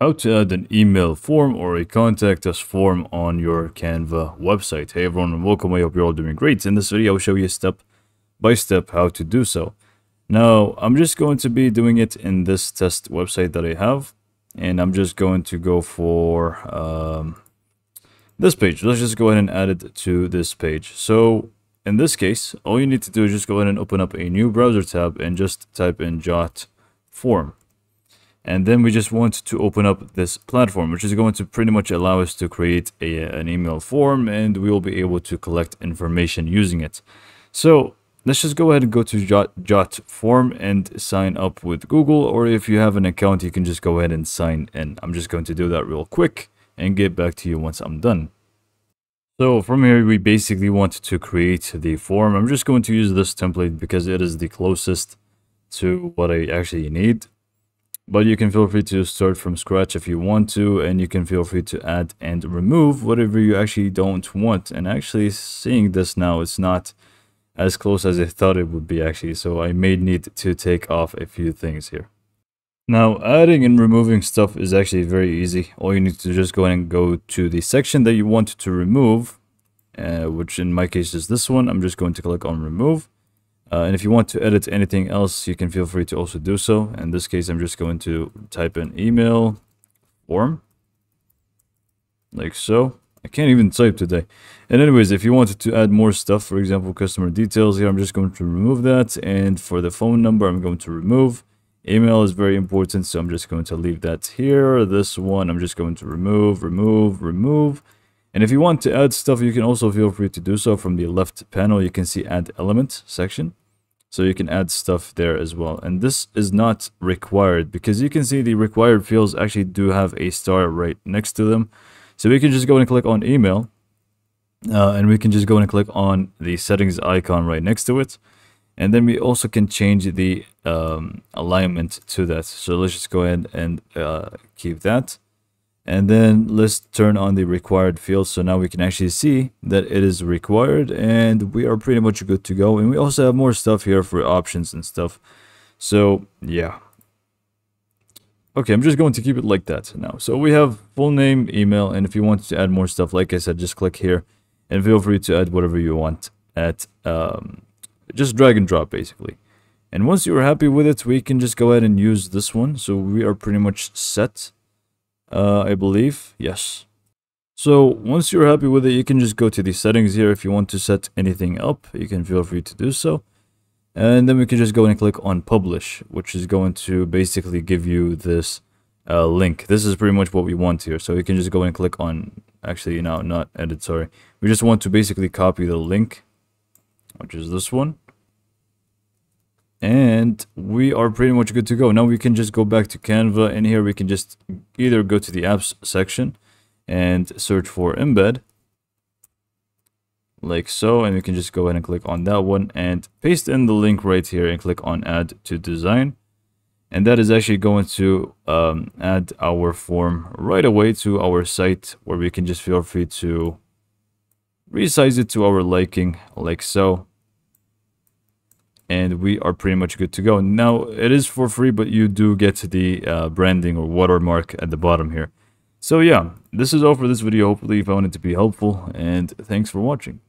how to add an email form or a contact us form on your Canva website. Hey everyone and welcome, I hope you're all doing great. In this video, I'll show you step by step how to do so. Now, I'm just going to be doing it in this test website that I have. And I'm just going to go for um, this page. Let's just go ahead and add it to this page. So in this case, all you need to do is just go ahead and open up a new browser tab and just type in jot form. And then we just want to open up this platform, which is going to pretty much allow us to create a, an email form and we will be able to collect information using it. So let's just go ahead and go to Jot, Jotform and sign up with Google. Or if you have an account, you can just go ahead and sign in. I'm just going to do that real quick and get back to you once I'm done. So from here, we basically want to create the form. I'm just going to use this template because it is the closest to what I actually need but you can feel free to start from scratch if you want to and you can feel free to add and remove whatever you actually don't want. And actually seeing this now it's not as close as I thought it would be actually. So I may need to take off a few things here. Now adding and removing stuff is actually very easy. All you need to just go and go to the section that you want to remove uh, which in my case is this one. I'm just going to click on remove uh, and if you want to edit anything else, you can feel free to also do so. In this case, I'm just going to type in email form, like so. I can't even type today. And anyways, if you wanted to add more stuff, for example, customer details here, I'm just going to remove that. And for the phone number, I'm going to remove. Email is very important, so I'm just going to leave that here. This one, I'm just going to remove, remove, remove. And if you want to add stuff, you can also feel free to do so from the left panel. You can see add element section. So you can add stuff there as well. And this is not required because you can see the required fields actually do have a star right next to them. So we can just go and click on email. Uh, and we can just go and click on the settings icon right next to it. And then we also can change the um, alignment to that. So let's just go ahead and uh, keep that. And then let's turn on the required field. So now we can actually see that it is required and we are pretty much good to go. And we also have more stuff here for options and stuff. So yeah. Okay, I'm just going to keep it like that now. So we have full name, email, and if you want to add more stuff, like I said, just click here and feel free to add whatever you want at um, just drag and drop basically. And once you're happy with it, we can just go ahead and use this one. So we are pretty much set uh, I believe. Yes. So once you're happy with it, you can just go to the settings here. If you want to set anything up, you can feel free to do so. And then we can just go and click on publish, which is going to basically give you this uh, link. This is pretty much what we want here. So you can just go and click on, actually, no, not edit, sorry. We just want to basically copy the link, which is this one and we are pretty much good to go. Now we can just go back to canva and here we can just either go to the apps section and search for embed like so and we can just go ahead and click on that one and paste in the link right here and click on add to design. And that is actually going to um, add our form right away to our site where we can just feel free to resize it to our liking like so and we are pretty much good to go. Now, it is for free, but you do get the uh, branding or watermark at the bottom here. So yeah, this is all for this video. Hopefully you found it to be helpful, and thanks for watching.